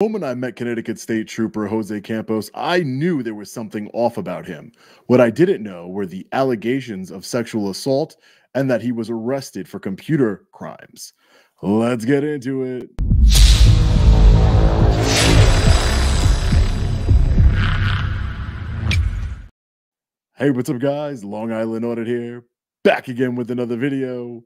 The moment I met Connecticut State Trooper Jose Campos, I knew there was something off about him. What I didn't know were the allegations of sexual assault and that he was arrested for computer crimes. Let's get into it. Hey, what's up, guys? Long Island Audit here, back again with another video.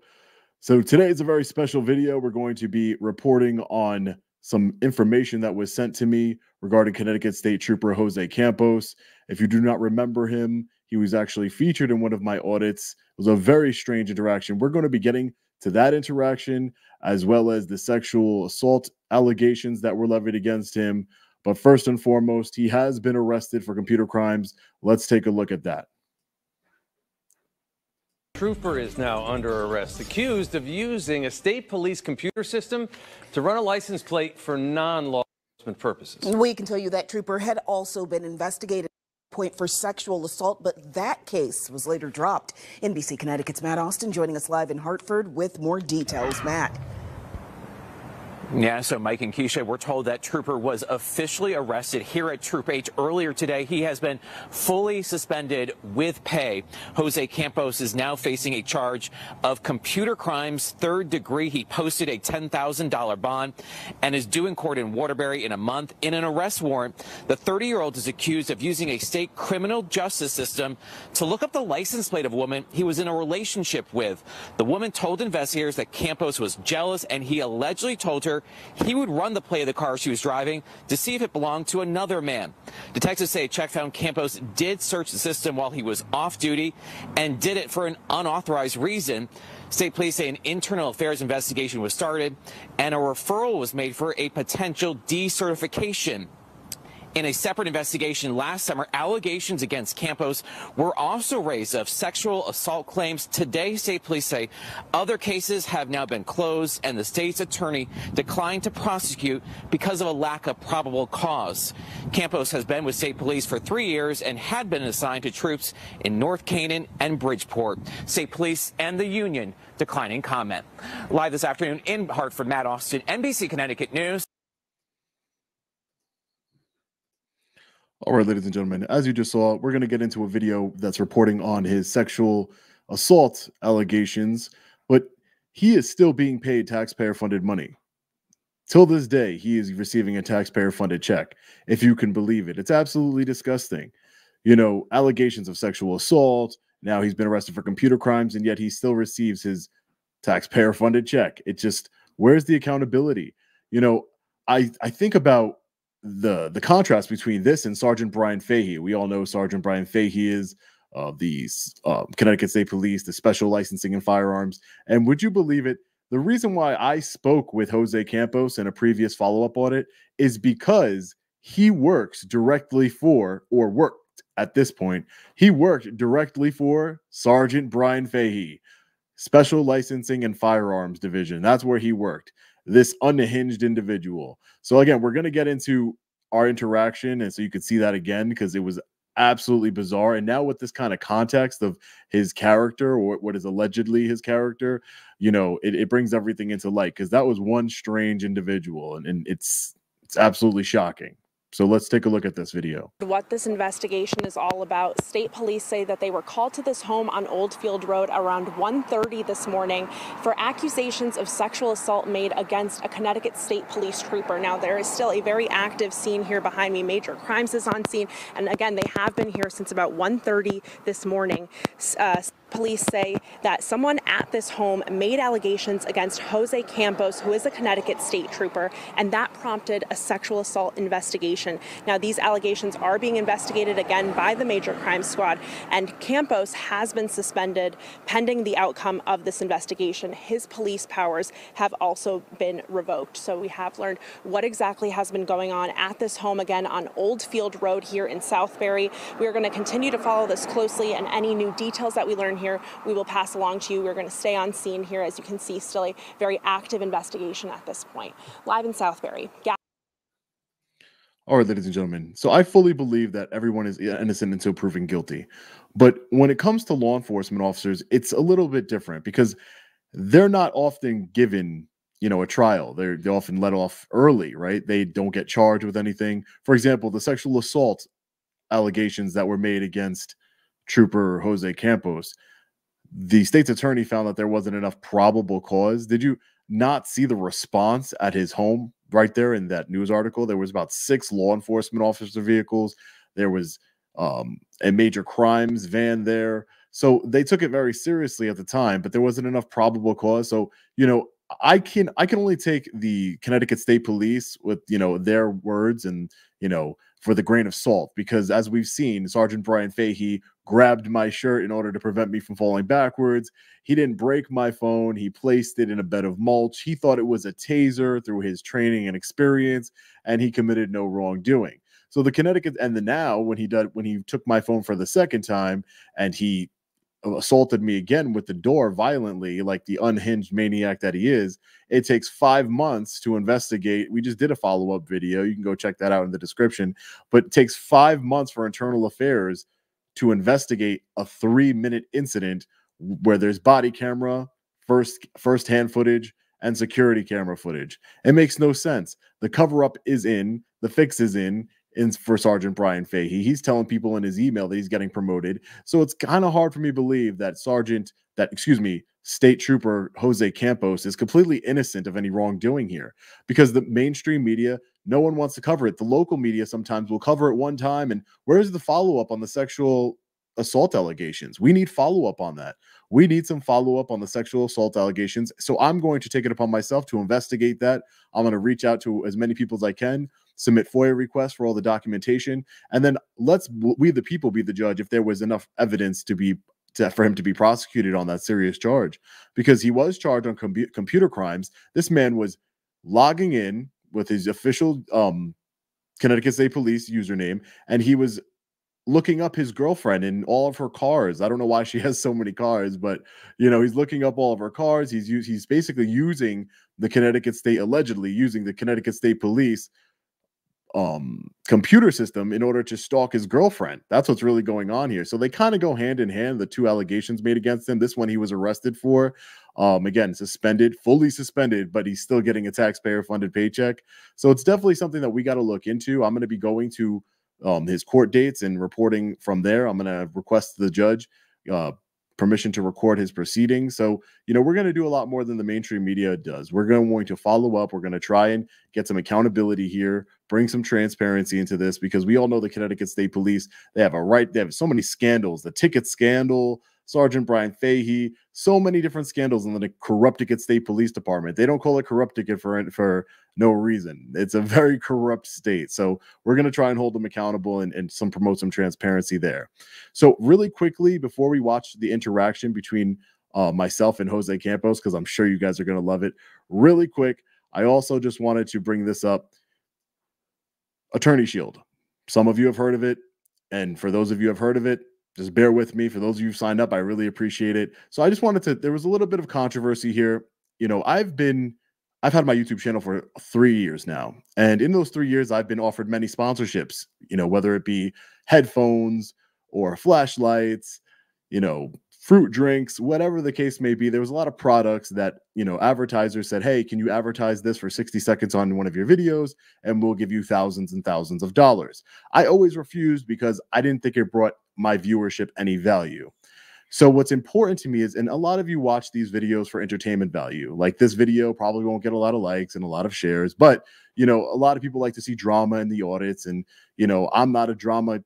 So, today is a very special video. We're going to be reporting on some information that was sent to me regarding Connecticut State Trooper Jose Campos. If you do not remember him, he was actually featured in one of my audits. It was a very strange interaction. We're going to be getting to that interaction as well as the sexual assault allegations that were levied against him. But first and foremost, he has been arrested for computer crimes. Let's take a look at that. Trooper is now under arrest, accused of using a state police computer system to run a license plate for non-law enforcement purposes. We can tell you that Trooper had also been investigated point for sexual assault, but that case was later dropped. NBC Connecticut's Matt Austin joining us live in Hartford with more details. Matt. Yeah, so Mike and Keisha, we're told that Trooper was officially arrested here at Troop H earlier today. He has been fully suspended with pay. Jose Campos is now facing a charge of computer crimes, third degree. He posted a $10,000 bond and is due in court in Waterbury in a month. In an arrest warrant, the 30-year-old is accused of using a state criminal justice system to look up the license plate of a woman he was in a relationship with. The woman told investigators that Campos was jealous and he allegedly told her he would run the plate of the car she was driving to see if it belonged to another man. Detectives say check found Campos did search the system while he was off duty and did it for an unauthorized reason. State police say an internal affairs investigation was started and a referral was made for a potential decertification in a separate investigation last summer, allegations against Campos were also raised of sexual assault claims. Today, state police say other cases have now been closed and the state's attorney declined to prosecute because of a lack of probable cause. Campos has been with state police for three years and had been assigned to troops in North Canaan and Bridgeport. State police and the union declining comment. Live this afternoon in Hartford, Matt Austin, NBC Connecticut News. All right, ladies and gentlemen, as you just saw, we're going to get into a video that's reporting on his sexual assault allegations, but he is still being paid taxpayer funded money. Till this day, he is receiving a taxpayer funded check, if you can believe it. It's absolutely disgusting. You know, allegations of sexual assault. Now he's been arrested for computer crimes, and yet he still receives his taxpayer funded check. It just, where's the accountability? You know, I, I think about the the contrast between this and Sergeant Brian Fahey. We all know Sergeant Brian Fahey is uh, the uh, Connecticut State Police, the special licensing and firearms. And would you believe it? The reason why I spoke with Jose Campos in a previous follow up audit is because he works directly for, or worked at this point, he worked directly for Sergeant Brian Fahey, Special Licensing and Firearms Division. That's where he worked this unhinged individual. So again, we're going to get into our interaction and so you could see that again because it was absolutely bizarre and now with this kind of context of his character or what is allegedly his character you know it, it brings everything into light because that was one strange individual and, and it's it's absolutely shocking so let's take a look at this video. What this investigation is all about. State police say that they were called to this home on Oldfield Road around 1:30 this morning for accusations of sexual assault made against a Connecticut State Police trooper. Now there is still a very active scene here behind me. Major crimes is on scene, and again they have been here since about 1:30 this morning. Uh, police say that someone at this home made allegations against Jose Campos, who is a Connecticut state trooper, and that prompted a sexual assault investigation. Now, these allegations are being investigated again by the Major Crime Squad, and Campos has been suspended pending the outcome of this investigation. His police powers have also been revoked. So we have learned what exactly has been going on at this home again on Oldfield Road here in Southbury. We are going to continue to follow this closely, and any new details that we learn here, we will pass along to you. We're going to stay on scene here. As you can see, still a very active investigation at this point. Live in Southbury. All right, ladies and gentlemen. So I fully believe that everyone is innocent until proven guilty. But when it comes to law enforcement officers, it's a little bit different because they're not often given you know a trial. They're they often let off early, right? They don't get charged with anything. For example, the sexual assault allegations that were made against Trooper Jose Campos. The state's attorney found that there wasn't enough probable cause. Did you not see the response at his home right there in that news article? There was about six law enforcement officer vehicles. There was um, a major crimes van there. So they took it very seriously at the time, but there wasn't enough probable cause. So, you know, I can I can only take the Connecticut State Police with, you know, their words and, you know, for the grain of salt because as we've seen, Sergeant Brian Fahey grabbed my shirt in order to prevent me from falling backwards. He didn't break my phone. He placed it in a bed of mulch. He thought it was a taser through his training and experience, and he committed no wrongdoing. So the Connecticut and the now when he did when he took my phone for the second time and he assaulted me again with the door violently, like the unhinged maniac that he is. It takes five months to investigate. We just did a follow up video. You can go check that out in the description. But it takes five months for internal affairs to investigate a three minute incident where there's body camera, first first hand footage, and security camera footage. It makes no sense. The cover up is in, the fix is in, in for Sergeant Brian Fahey. He's telling people in his email that he's getting promoted. So it's kind of hard for me to believe that Sergeant, that excuse me, State Trooper Jose Campos is completely innocent of any wrongdoing here because the mainstream media, no one wants to cover it. The local media sometimes will cover it one time. And where's the follow up on the sexual assault allegations? We need follow up on that. We need some follow up on the sexual assault allegations. So I'm going to take it upon myself to investigate that. I'm going to reach out to as many people as I can submit FOIA requests for all the documentation, and then let's we the people be the judge if there was enough evidence to be to, for him to be prosecuted on that serious charge because he was charged on com computer crimes. This man was logging in with his official um, Connecticut State Police username, and he was looking up his girlfriend in all of her cars. I don't know why she has so many cars, but you know, he's looking up all of her cars. He's he's basically using the Connecticut State allegedly using the Connecticut State Police um computer system in order to stalk his girlfriend. That's what's really going on here. So they kind of go hand in hand the two allegations made against him. This one he was arrested for um again suspended, fully suspended, but he's still getting a taxpayer funded paycheck. So it's definitely something that we got to look into. I'm going to be going to um his court dates and reporting from there. I'm going to request the judge uh permission to record his proceedings. So, you know, we're going to do a lot more than the mainstream media does. We're going to follow up. We're going to try and get some accountability here, bring some transparency into this because we all know the Connecticut State Police, they have a right, they have so many scandals, the ticket scandal, Sergeant Brian Fahey, so many different scandals in the Corrupticut State Police Department. They don't call it Corrupticut for for no reason. It's a very corrupt state. So we're going to try and hold them accountable and, and some promote some transparency there. So really quickly before we watch the interaction between uh, myself and Jose Campos, because I'm sure you guys are going to love it. Really quick, I also just wanted to bring this up. Attorney Shield. Some of you have heard of it. And for those of you have heard of it, just bear with me. For those of you who signed up, I really appreciate it. So I just wanted to, there was a little bit of controversy here. You know, I've been, I've had my YouTube channel for three years now. And in those three years, I've been offered many sponsorships, you know, whether it be headphones or flashlights, you know, fruit drinks, whatever the case may be. There was a lot of products that, you know, advertisers said, Hey, can you advertise this for 60 seconds on one of your videos? And we'll give you thousands and thousands of dollars. I always refused because I didn't think it brought my viewership any value. So what's important to me is, and a lot of you watch these videos for entertainment value. Like this video probably won't get a lot of likes and a lot of shares, but you know, a lot of people like to see drama in the audits. And you know, I'm not a drama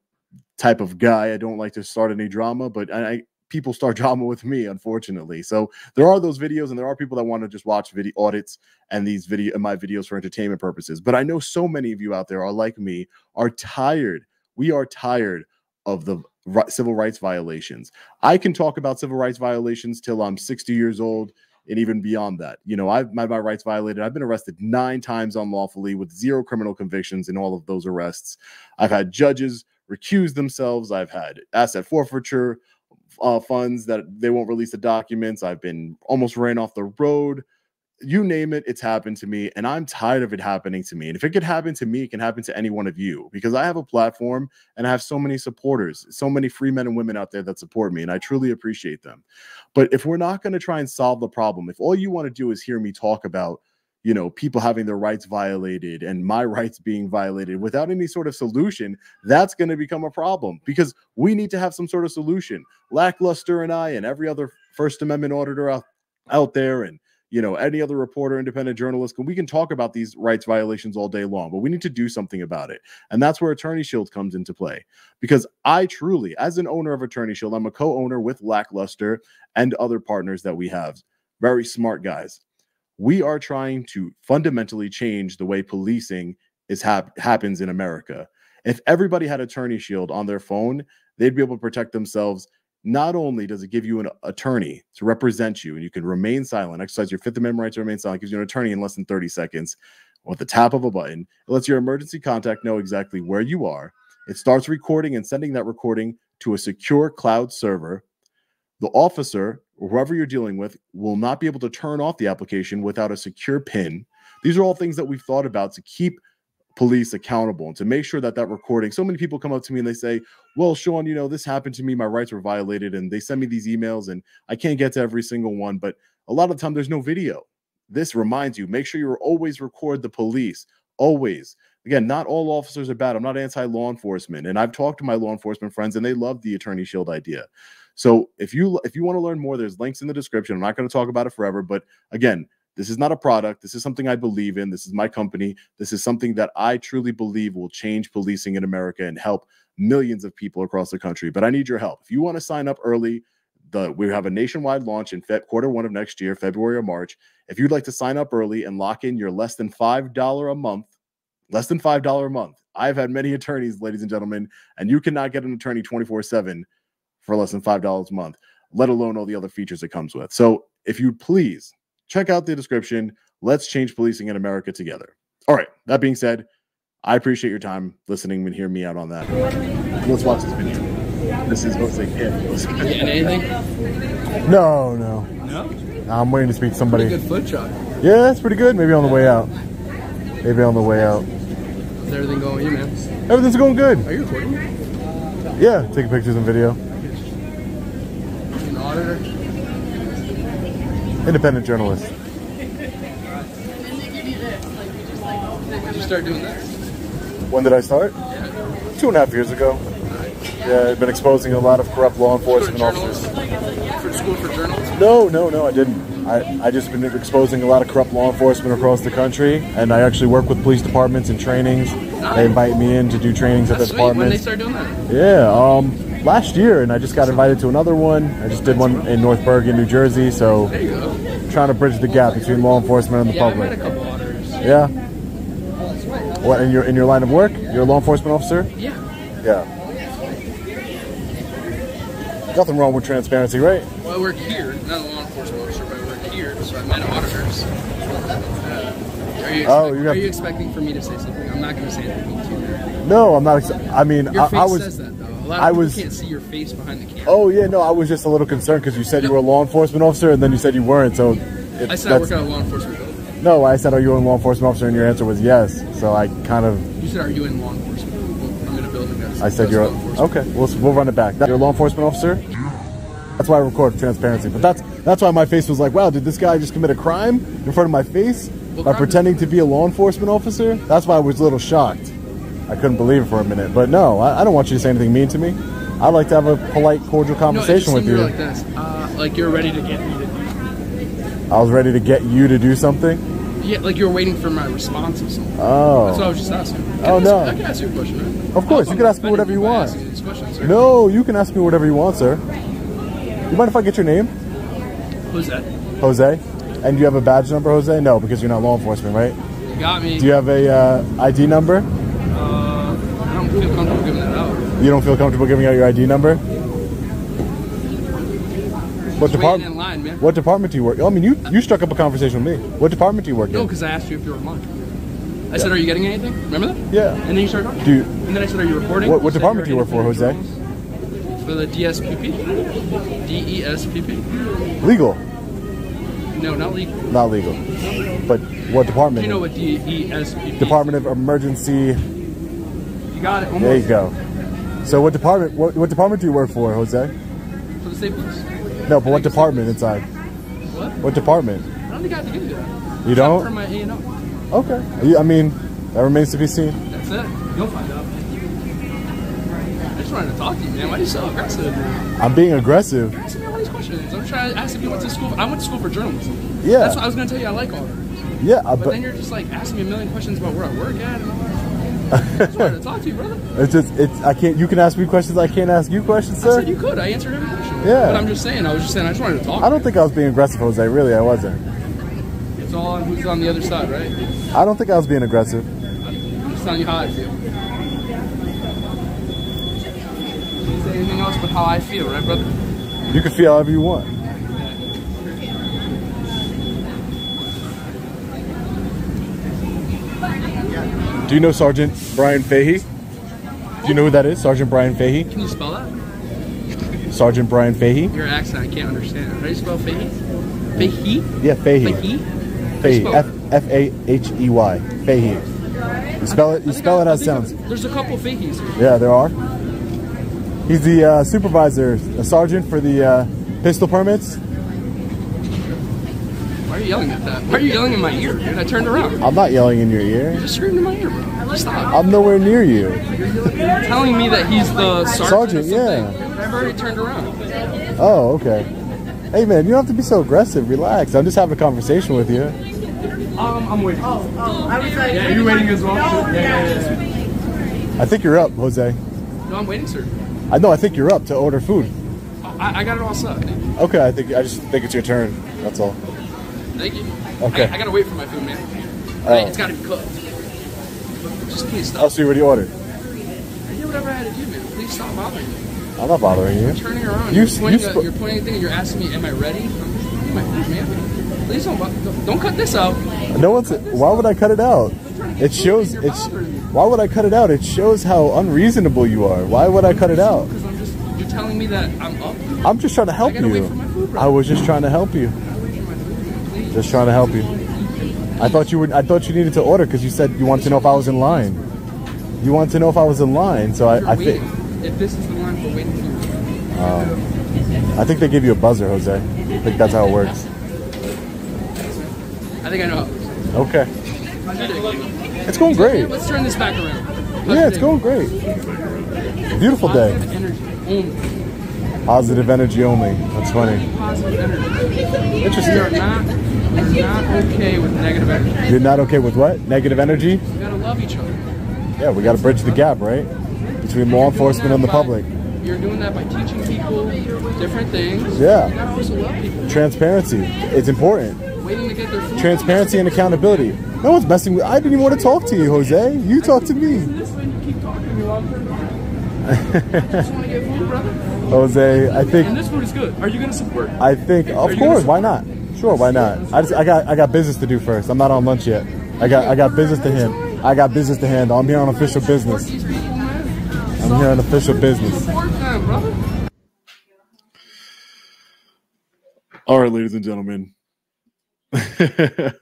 type of guy. I don't like to start any drama, but I, people start drama with me, unfortunately. So there are those videos, and there are people that want to just watch video audits and these video my videos for entertainment purposes. But I know so many of you out there are like me, are tired. We are tired of the civil rights violations. I can talk about civil rights violations till I'm 60 years old and even beyond that. You know, I've my, my rights violated. I've been arrested nine times unlawfully with zero criminal convictions in all of those arrests. I've had judges recuse themselves. I've had asset forfeiture uh, funds that they won't release the documents. I've been almost ran off the road. You name it, it's happened to me, and I'm tired of it happening to me. And if it could happen to me, it can happen to any one of you because I have a platform and I have so many supporters, so many free men and women out there that support me, and I truly appreciate them. But if we're not going to try and solve the problem, if all you want to do is hear me talk about you know, people having their rights violated and my rights being violated without any sort of solution, that's going to become a problem because we need to have some sort of solution. Lackluster and I and every other First Amendment auditor out, out there and you know any other reporter independent journalist can we can talk about these rights violations all day long but we need to do something about it and that's where attorney shield comes into play because i truly as an owner of attorney shield i'm a co-owner with lackluster and other partners that we have very smart guys we are trying to fundamentally change the way policing is hap- happens in America. If everybody had attorney shield on their phone, they'd be able to protect themselves. Not only does it give you an attorney to represent you and you can remain silent, exercise your Fifth Amendment right to remain silent, gives you an attorney in less than 30 seconds with the tap of a button. It lets your emergency contact know exactly where you are. It starts recording and sending that recording to a secure cloud server. The officer whoever you're dealing with will not be able to turn off the application without a secure PIN. These are all things that we've thought about to keep police accountable and to make sure that that recording. So many people come up to me and they say, "Well, Sean, you know, this happened to me. My rights were violated," and they send me these emails, and I can't get to every single one. But a lot of the time, there's no video. This reminds you: make sure you always record the police. Always. Again, not all officers are bad. I'm not anti-law enforcement, and I've talked to my law enforcement friends, and they love the attorney shield idea. So if you if you want to learn more, there's links in the description. I'm not going to talk about it forever, but again, this is not a product. This is something I believe in. This is my company. This is something that I truly believe will change policing in America and help millions of people across the country. But I need your help. If you want to sign up early, the we have a nationwide launch in Feb, quarter one of next year, February or March. If you'd like to sign up early and lock in your less than five dollar a month, less than five dollar a month. I've had many attorneys, ladies and gentlemen, and you cannot get an attorney 24 7 for less than $5 a month, let alone all the other features it comes with. So if you please check out the description, let's change policing in America together. All right, that being said, I appreciate your time listening and hearing me out on that. Let's watch this video. This is Jose Campos. anything? No, no. No? I'm waiting to speak to somebody. Pretty good foot shot. Yeah, that's pretty good. Maybe on the way out. Maybe on the way out. How's everything going with you, man? Everything's going good. Are you recording? Yeah, taking pictures and video. Independent journalist. When did you start doing this? When did I start? Two and a half years ago. Yeah, I've been exposing a lot of corrupt law enforcement officers. For school for journalism? No, no, no, I didn't. I, I just been exposing a lot of corrupt law enforcement across the country, and I actually work with police departments and trainings. They invite me in to do trainings at the That's sweet. When they start doing that? Yeah, um, last year, and I just got invited to another one. I just did one in North Bergen, New Jersey. So There you go. trying to bridge the gap between law enforcement and the Yeah, I've met a public. Yeah. What in your in your line of work? You're a law enforcement officer. Yeah. Yeah. Nothing wrong with transparency, right? Well, I work here, not a law enforcement officer, but I work here, so I met auditors. Uh, are you, Oh, expect- are you expecting for me to say something? I'm not going to say anything to you. No, I'm not. Ex- I mean, Your I, face I was. says that, though. A lot of I was- can't see your face behind the camera. Oh yeah, no, I was just a little concerned because you said you were a law enforcement officer, and then you said you weren't. So, I said I work at a law enforcement building. No, I said, "Are you a law enforcement officer?" And your answer was yes. So I kind of, You said, are you in law enforcement? I'm in a building that's I said you're law enforcement. okay. We'll we'll run it back. That- You're a law enforcement officer. That's why I record transparency. But that's that's why my face was like, "Wow, did this guy just commit a crime in front of my face What by pretending to be a law enforcement officer?" That's why I was a little shocked. I couldn't believe it for a minute. But no, I, I don't want you to say anything mean to me. I'd like to have a polite, cordial No, conversation with you. like this. Uh, like you're ready to get me to do I was ready to get you to do something. Yeah, like you're waiting for my response of something. Oh. That's what I was just asking. Oh, can no. I can ask you a question, right? Of course, you can ask me whatever you want. questions, sir. No, you can ask me whatever you want, sir. You mind if I get your name? Jose. Jose? And you have a badge number, Jose? No, because you're not law enforcement, right? You got me. Do you have a uh, ID number? Feel comfortable giving that out. You don't feel comfortable giving out your ID number? What department? line. What department do you work? I mean, you you struck up a conversation with me. What department do you work No, in? No, because I asked you if you were on lunch. I said, "Are you getting anything?" Remember that? Yeah. And then you started talking. Do you, And then I said, "Are you recording?" What- what You department do you work for, journalist. For the DSPP. DESPP. legal? No, not legal. Not legal. But what Do department? you know what DESPP? Department of Emergency. You got it. Almost. There you go. So what department? What, what department do you work for, Jose? For the state police. No, but what department inside? What? What department? I don't think I have to give you that. You don't? For my A and O. Okay. You- I mean, that remains to be seen. That's it. You'll find out. I just wanted to talk to you, man. Why are you so aggressive? I'm being aggressive. You're Asking me all these questions. I'm trying to ask if you went to school. I went to school for journalism. Yeah. That's what I was gonna tell you. I like all. Yeah, uh, But, but then you're just like asking me a million questions about where I work at and all that. I just wanted to talk to you, brother. it's just it's. I can't. You can ask me questions. I can't ask you questions, I said sir. you could. I answered every question. Yeah. But I'm just saying. I was just saying. I just wanted to talk. I don't think I was being aggressive, Jose. Really, I wasn't. It's all on who's on the other side, right? I don't think I was being aggressive. I'm just telling you how I feel. Say anything else but how I feel, right, brother? You can feel however you want. Do you know Sergeant Brian Fahey? Do you know who that is? Sergeant Brian Fahey? Can you spell that? Sergeant Brian Fahey? Your accent, I can't understand. How do you spell Fahey? Fahey? Yeah, Fahey. Fahey? Fahey. F F A H E Y. Fahey. You spell it. You spell it I as it sounds. There's a couple Faheys. Yeah, there are. He's the uh, supervisor, a sergeant for the uh, pistol permits. Why are you yelling at that? Why are you yelling in my ear, dude? I turned around. I'm not yelling in your ear. You just screamed in my ear, bro. Stop. I'm nowhere near you. You're telling me that he's the sergeant, Sergeant, or something. I've already turned around. Oh, okay. Hey, man, you don't have to be so aggressive. Relax. I'm just having a conversation with you. Um, I'm waiting. Oh, oh, I was like, yeah, you waiting as well? Yeah, yeah, yeah. I think you're up, Jose. No, I'm waiting, sir. I know. I think you're up to order food. I, I got it all set. Okay. I think I just think it's your turn. That's all. Thank you. Okay. I, I gotta wait for my food, man. Oh. Right, it's gotta be cooked. Just please I'll see what you ordered. I did whatever I had to do, man. Please stop bothering me. I'm not bothering you. Turning around. You, you're, pointing, you a, you're pointing a thing and you're asking me, am I ready? I'm just eating my food, man. Please don't, don't, don't cut this out. No one's. Why would I cut it out? It shows. It's. Why would I cut it out? It shows how unreasonable you are. Why would I cut it out? Because I'm just, you're telling me that I'm up. I'm just trying to help I you. wait for my food. I was just trying to help you. Just trying to help you. I thought you would. I thought you needed to order because you said you wanted to know if I was in line. You wanted to know if I was in line, so I, I think. If this is the line for waiting for you. Um, I think they give you a buzzer, Jose. I think that's how it works. I think I know how. it works. Okay. How's your day going? It's going great. Let's turn this back around. How's Yeah, it's going great. Beautiful day. Positive energy only. Positive energy only. That's funny. Energy. Interesting. We're not okay with negative energy. You're not okay with what? Negative energy? We gotta love each other. Yeah, we got to bridge the gap, right? Between law enforcement and the by- public. You're doing that by teaching people different things. Yeah. You gotta also love people. Transparency. It's important. Waiting to get their food. Transparency and accountability. No one's messing with. I didn't even want to talk to you, Jose. You talk to me. This way keep talking to me while I'm turning around. Just wanna get food, brother. Jose, I think And this food is good. Are you gonna support? I think. Of course. Why not? Sure. Why not? I just. I got. I got business to do first. I'm not on lunch yet. I got. I got business to handle. I got business to handle. I'm here on official business. I'm here on official business. All right, ladies and gentlemen. there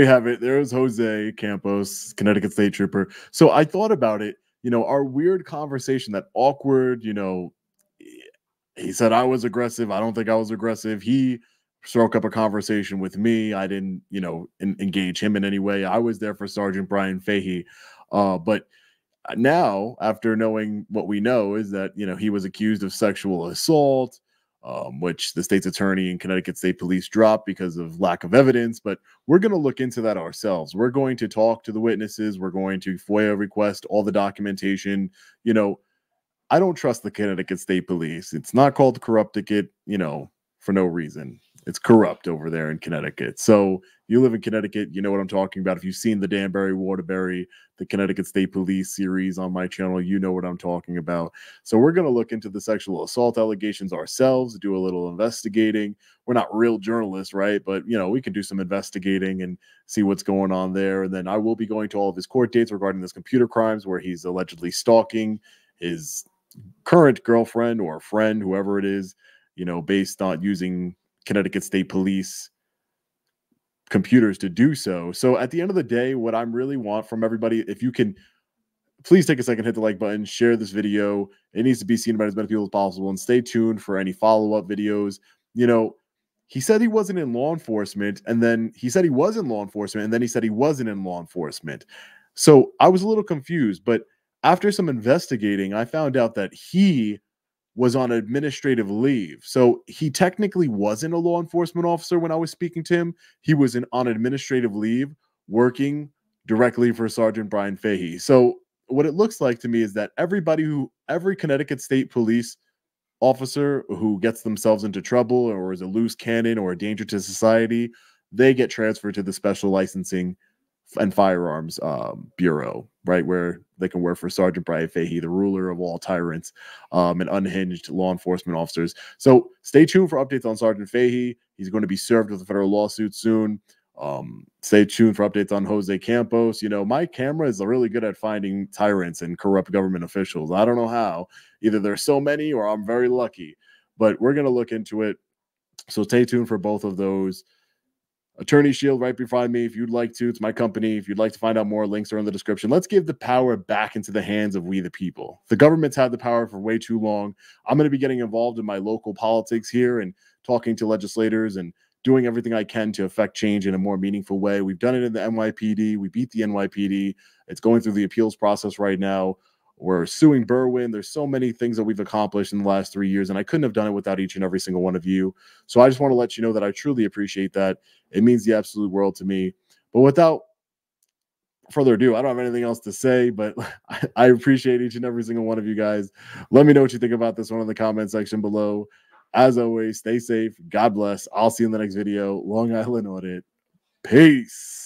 you have it. There's Jose Campos, Connecticut State Trooper. So I thought about it, you know, our weird conversation, that awkward, you know, he said I was aggressive. I don't think I was aggressive. He struck up a conversation with me. I didn't, you know, en- engage him in any way. I was there for Sergeant Brian Fahey. Uh, but now, after knowing what we know, is that, you know, he was accused of sexual assault um, which the state's attorney and Connecticut State Police dropped because of lack of evidence. But we're going to look into that ourselves. We're going to talk to the witnesses. We're going to FOIA request all the documentation. You know, I don't trust the Connecticut State Police. It's not called Corrupticut, you know, for no reason. It's corrupt over there in Connecticut. So you live in Connecticut, you know what I'm talking about. If you've seen the Danbury Waterbury, the Connecticut State Police series on my channel, you know what I'm talking about. So we're going to look into the sexual assault allegations ourselves, do a little investigating. We're not real journalists, right? But you know, we can do some investigating and see what's going on there. And then I will be going to all of his court dates regarding this computer crimes where he's allegedly stalking his current girlfriend or friend, whoever it is, you know, based on using Connecticut State Police computers to do so. So at the end of the day, what I really want from everybody, if you can please take a second, hit the like button, share this video. It needs to be seen by as many people as possible, and stay tuned for any follow-up videos. You know, he said he wasn't in law enforcement, and then he said he was in law enforcement, and then he said he wasn't in law enforcement. So I was a little confused, but after some investigating, I found out that he was on administrative leave. So he technically wasn't a law enforcement officer when I was speaking to him. He was in, on administrative leave working directly for Sergeant Brian Fahey. So what it looks like to me is that everybody who every Connecticut State Police officer who gets themselves into trouble or is a loose cannon or a danger to society, they get transferred to the special licensing and firearms um, bureau, right, where they can work for Sergeant Brian Fahey, the ruler of all tyrants um, and unhinged law enforcement officers. So stay tuned for updates on Sergeant Fahey. He's going to be served with a federal lawsuit soon. Um, stay tuned for updates on Jose Campos. You know, my camera is really good at finding tyrants and corrupt government officials. I don't know how. Either there's so many or I'm very lucky, but we're going to look into it. So stay tuned for both of those. Attorney Shield right behind me. If you'd like to, it's my company. If you'd like to find out more, links are in the description. Let's give the power back into the hands of we the people. The government's had the power for way too long. I'm going to be getting involved in my local politics here and talking to legislators and doing everything I can to affect change in a more meaningful way. We've done it in the NYPD. We beat the NYPD. It's going through the appeals process right now. We're suing Berwyn. There's so many things that we've accomplished in the last three years, and I couldn't have done it without each and every single one of you. So I just want to let you know that I truly appreciate that. It means the absolute world to me. But without further ado, I don't have anything else to say, but I appreciate each and every single one of you guys. Let me know what you think about this one in the comment section below. As always, stay safe. God bless. I'll see you in the next video. Long Island Audit. Peace.